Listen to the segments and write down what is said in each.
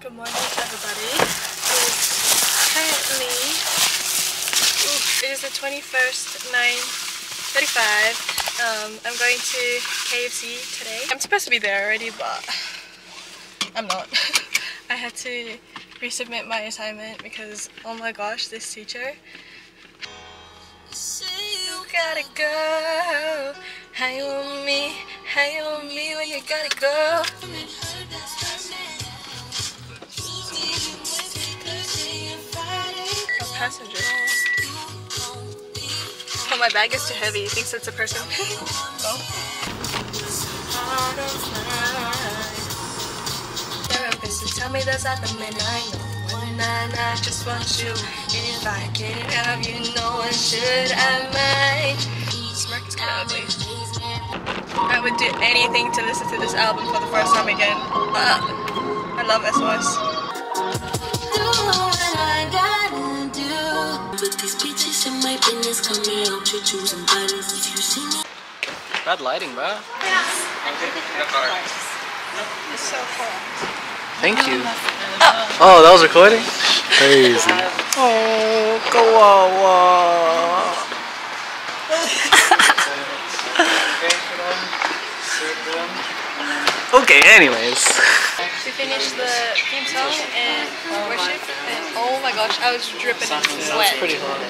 Good morning, everybody. It's currently, it is the 21st, 9.35. Um, I'm going to KFC today. I'm supposed to be there already, but I'm not. I had to resubmit my assignment because, oh my gosh, this teacher. You gotta go. You want me? You want me when you gotta go? Passenger. Oh, my bag is too heavy. He thinks it's a person. Therapist, tell me other men I know. I, just want you. If I you, no one should I mind. Smirk is kind of ugly. I would do anything to listen to this album for the first time again. Uh, I love SOS. These bitches in my business, come here, I'll treat you some bodies. If you see me. Bad lighting, bro. It's so cool. Thank you. Oh, that was recording? Crazy. Oh, kawawa. okay, anyways. We finished the theme song and worship, and oh my gosh, I was dripping in sweat. Pretty hard.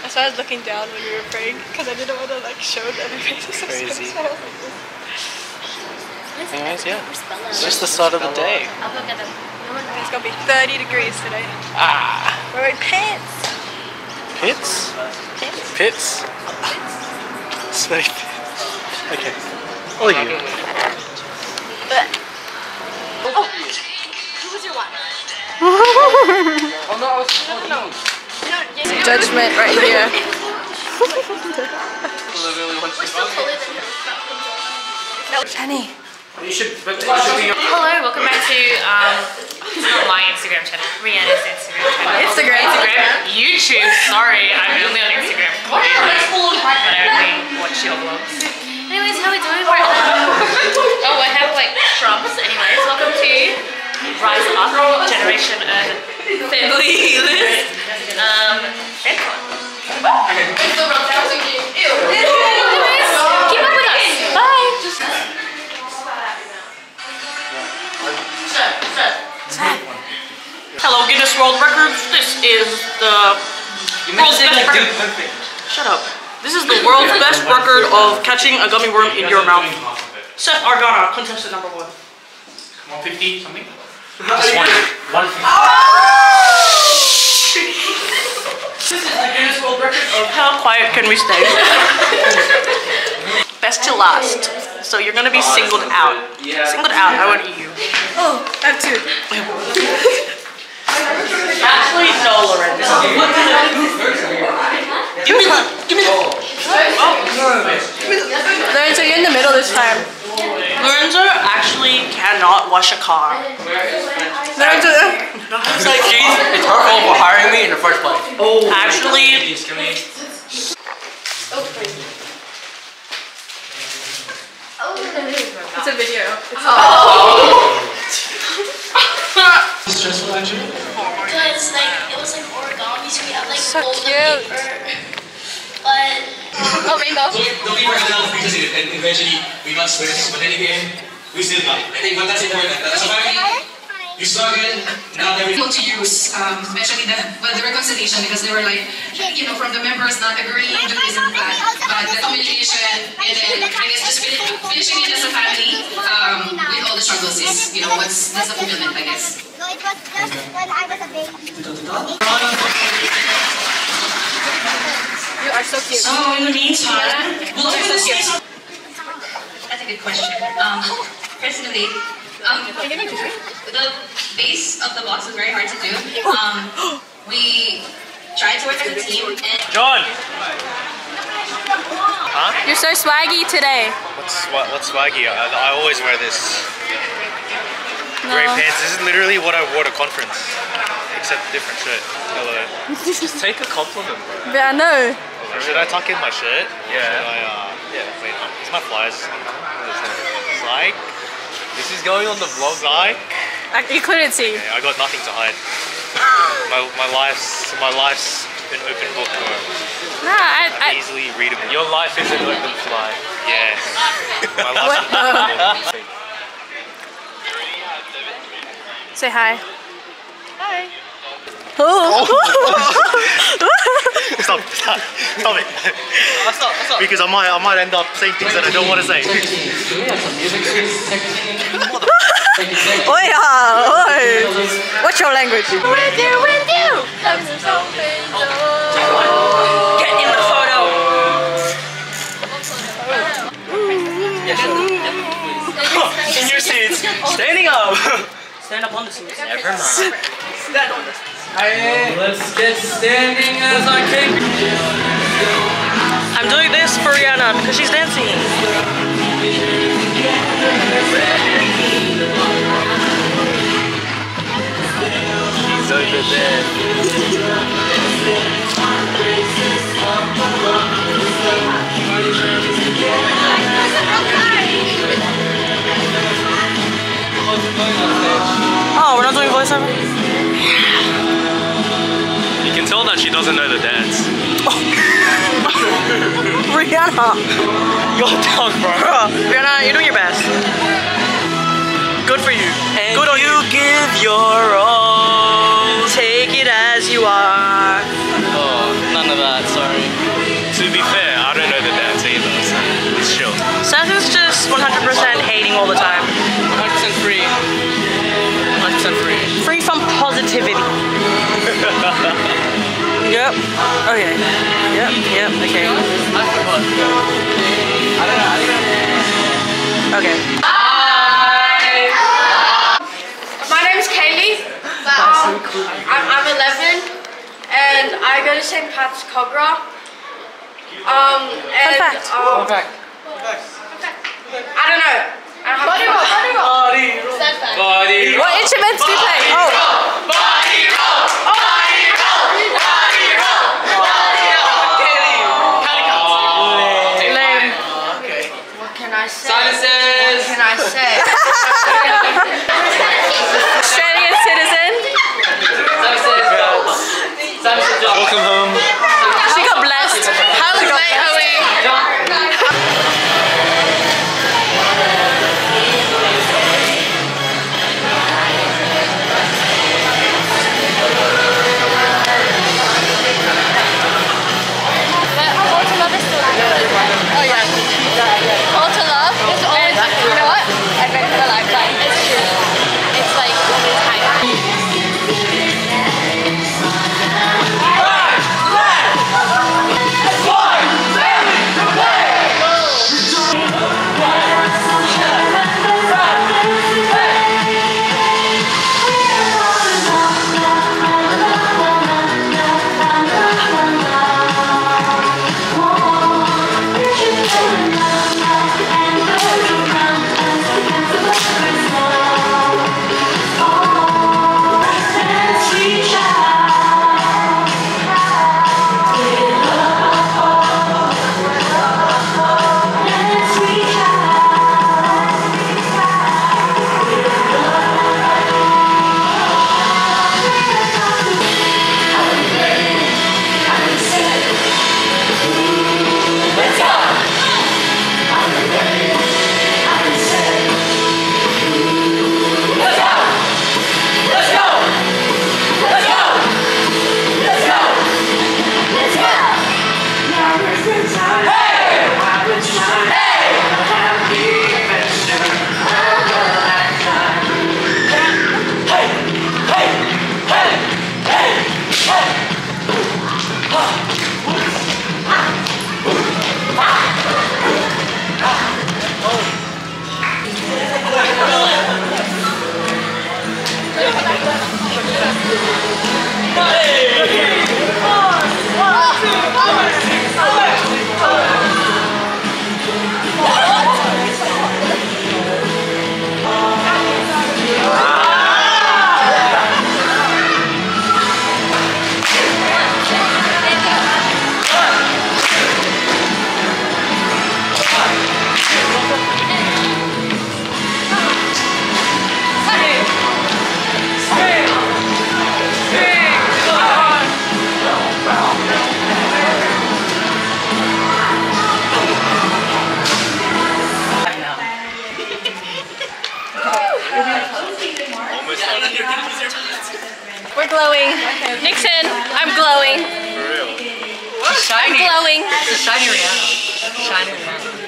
That's why I was looking down when we were praying because I didn't want to like show that everybody. Crazy. Anyways, yeah. It's just the start of the day. It's gonna be 30 degrees today. Ah. We're in pants. Pits? Pants. Pits? Sweaty pits. Okay. All you. Judgment right here. Jenny. You should, but it should be Hello, welcome back to um, it's not my Instagram channel, Riana's Instagram channel. Instagram. Instagram, YouTube. Sorry, I'm only on Instagram. Clearly, but I only watch your vlogs. Anyways, how are we doing right now? Oh, I have like shrubs. Anyways, welcome to Rise Up Generation Earth Family List. Um, FamCon. Anyways, keep up with us. Bye. Hello, Guinness World Records. This is the world's best record. Shut up. This is the world's best record of catching a gummy worm in your mouth. Seth Argana, contestant number one. 150 something? This is the Guinness World Record of oh! how quiet can we stay. Best to last. So you're gonna be singled out. Singled out. I want you. Oh, I have two. Actually, no, Lorenzo. Give me that. Give me that. Oh. Lorenzo, you're in the middle this time. Oh, Lorenzo actually cannot wash a car. Lorenzo, uh, It's like, It's her fault for hiring me in the first place. oh, actually, it's a video. It's oh. stressful actually? Because, like, it was like origami, so we have like So cute. paper. But. Oh, rainbow. So don't be personal because it, and eventually we got stressed, but then again, we still got. I think that's important. That's why you struggle, not everything. able to use, um, especially the, well, the reconciliation because they were like, you know, from the members not agreeing to this and that, but the communication and then I guess just finishing it as a family um, with all the struggles is, you know, what's the fulfillment, I guess. No, it was just when I was a baby. You are so cute. So in the meantime, we'll open the space. That's a good question. Um, personally, um, the base of the box was very hard to do. Um, we tried to work as a team and John! You're so swaggy today. What's what, what's swaggy? I, I always wear this. Gray pants. This is literally what I wore to conference, except a different shirt. Hello. Just take a compliment, bro. But I know. Should I tuck in my shirt? Yeah. Should I, uh, yeah. Wait, is my flies? It's like This is going on the vlog. like. I, you couldn't see. Yeah, I got nothing to hide. my, my life's my life's an open book, bro. Nah, I, I, Easily readable. Your life is an open fly. Yeah. My life's an open book. say hi. Hi. Oh. Stop, stop, stop it. Because I might, I might end up saying things that I don't want to say. Oi, ah, oi. What's your language? With you, with you. Get in the photo. In your seats, standing up. Stand up on the seats. Never mind. Stand on the seats. Let's get standing as I can. I'm doing this for Riana because she's dancing. She's over there. Oh, we're not doing voiceover? Tell that she doesn't know the dance. Riana. Go down, bro. Riana, you're doing your best. Good for you. And Good on you. give your all. Take it as you are. Oh, none of that. Sorry. To be fair, I don't know the dance either, so it's chill. Seth is just 100% hating all the time. Yep. Okay. Yep. Yep. Okay. I forgot. I don't know. I think Okay. My name is Kaylee. Um, I'm, I'm 11 and I go to St. Pat's Cobra. Um, and, fact. Um, fact. I don't know. I don't body roll, body roll. Body roll. What instruments do you play? Oh. Body roll. Body roll. I say? Silences. What can I say? I'm glowing. I'm Shiny. glowing. It's a shiny Riana. Shiny Riana.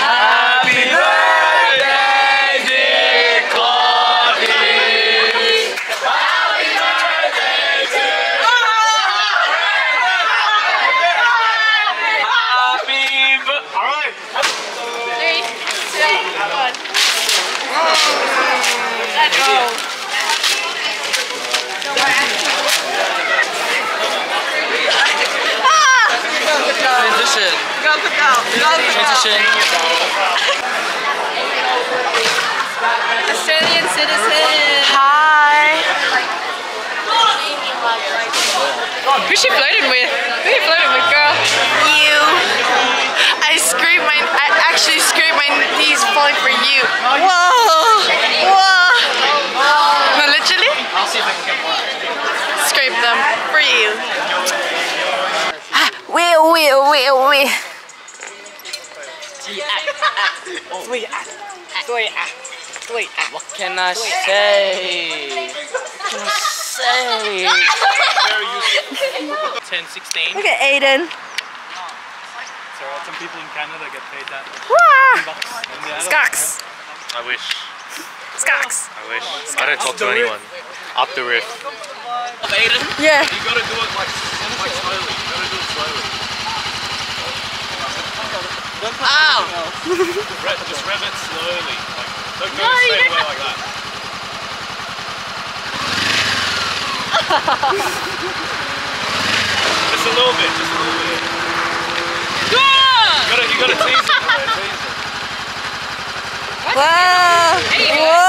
Happy birthday, Transition. Transition. Australian citizen. Hi. Who's she flirting with? Who you flirting with, girl? You. I scraped my. I actually scraped my knees falling for you. Whoa. Whoa. No, literally. I'll see if I can get more. Scrape them for you. Ah, What can I say? What can I say? 10, 16. Look at Aiden. So some people in Canada get paid that. Wah. bucks. And Skocks. I wish. Skocks. I wish. I don't talk to anyone. Up the riff. Aiden, Yeah. you gotta do it like, like slowly. You gotta do it slowly. Ow! Rev, just rev it slowly. Like, don't go straight away like that. just a little bit, just a little bit. You gotta, you gotta tease it. You gotta tease it. Whoa. Whoa.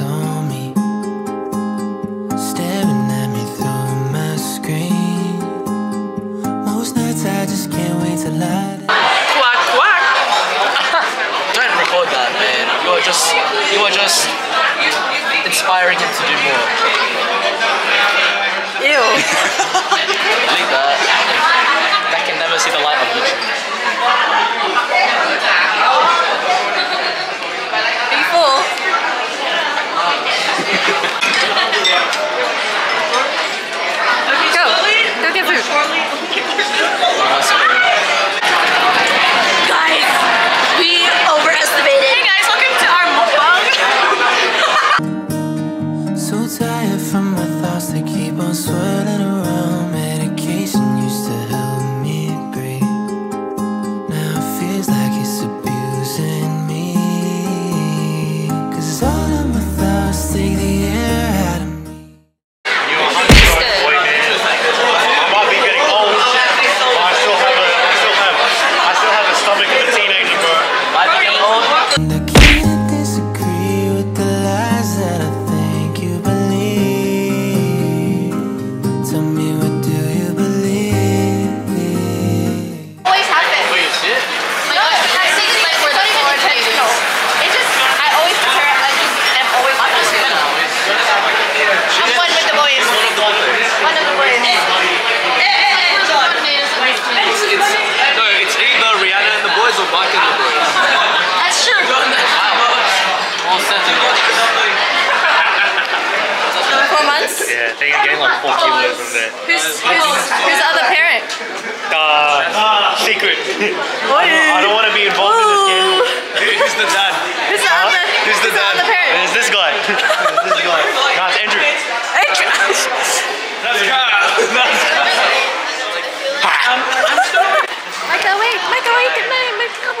Eyes Go get food. Guys, Uh, secret. I don't, don't want to be involved in this scandal. Who's the dad? Who's the other, Who's the dad? other parent? It's this guy. It's this guy. No, it's Andrew. That's Kyle. That's Micah, wait, Micah, wait, good night. Micah.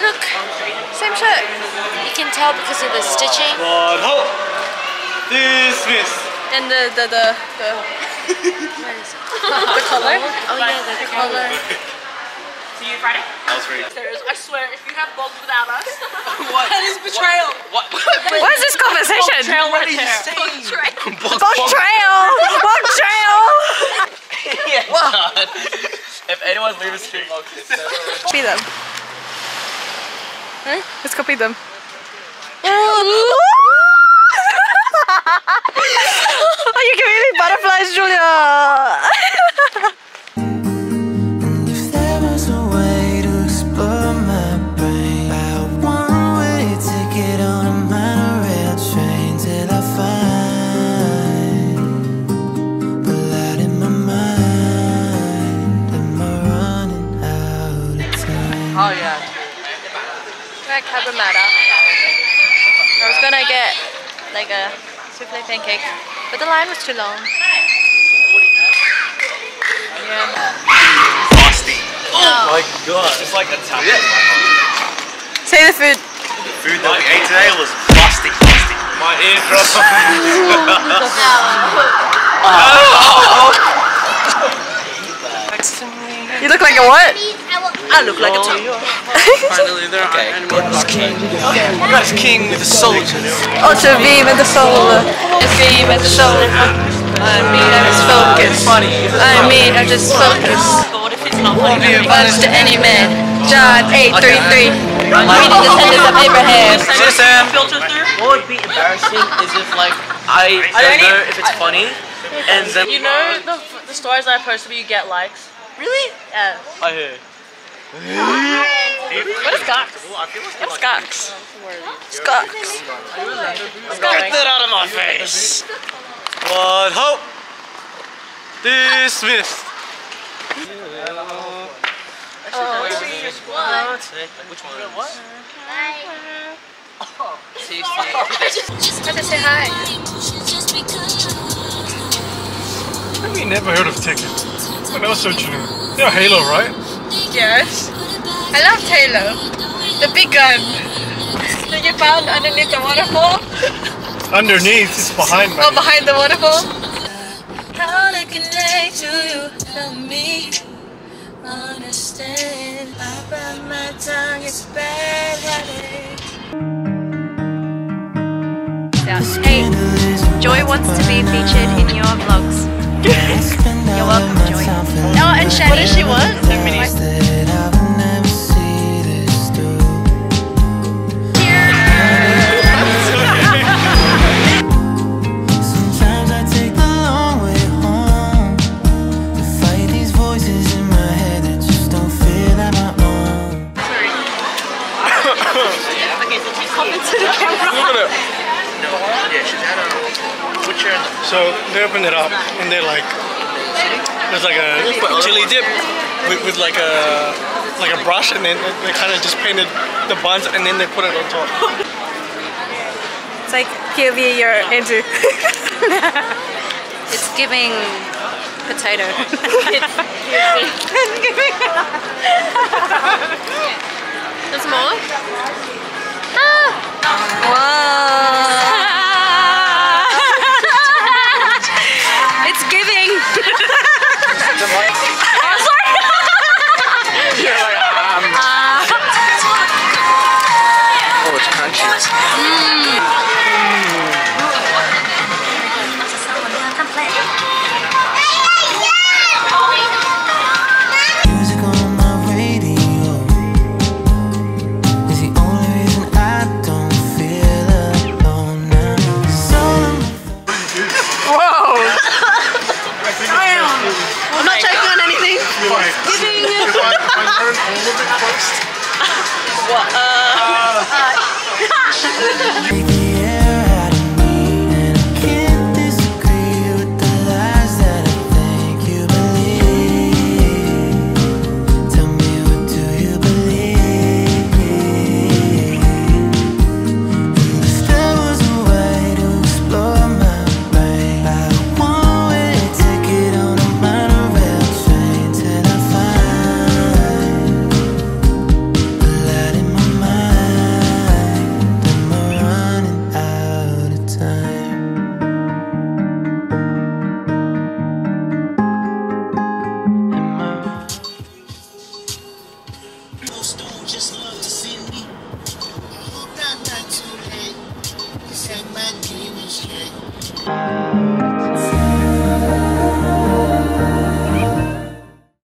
Look, same shirt. You can tell because of the stitching. One, ho! Dismissed. And the the the the, what is it? The color. Oh yeah, the, color. See you Friday? That was very. I swear, if you have bugs without us, What? that is betrayal. What? What is this conversation? Betrayal What are right you saying? Bug trail. Bug trail. God. If anyone's leaving stream logs. Copy them. Huh? Let's copy them. Are you giving me butterflies, Julia? And if there was a way to explore my brain, buy a one-way ticket on a monorail train till I find the light in my mind. Am I running out of time? Oh yeah. Like Cabramatta. I was gonna get like a souffle pancake, but the line was too long. Yeah. Frosty. Oh, oh my god. It's like a Italian. Say the food. The food that we ate today was frosty, frosty. My eardrum. You look like a what? I look like a oh, top. Finally, there okay. are Gordon's king. Gordon's king with the soldiers. Ultra oh, V with the soul. It's V with the soul. I mean, I'm just focused. I mean, I'm just focused. But what if it's not like Bunch to any man. John 833. Reading descendants of Abraham. Sis Sam. What would be embarrassing is if like I don't know if it's funny, and then You know the, the stories I post of you get likes? Really? Yeah. I hear. What is Cox? What's Cox? Cox. Get that out of my face. One hope. Dismissed. Which one? What? Have to say hi. Have you never heard of Tekken? When I was searching it. You know Halo, right? Yes. I love Taylor. The big gun that you found underneath the waterfall. Underneath, it's behind me. Oh, behind the waterfall. How to connect to you, help me understand. I bite my tongue, it's bad headache. Hey, Joy wants to be featured in your vlogs. You're. Oh, and Shani. What does she want? That I would never see this through. Sometimes I take the long way home to fight these voices in my head that just don't feel like my own. Look at it. So they opened it up and they're like, there's like a chili dip oh, with, with like a like a brush and then they kind of just painted the buns and then they put it on top. It's like POV you're into. it's giving potato. it's giving. There's more. Ah! Wow. oh, sorry.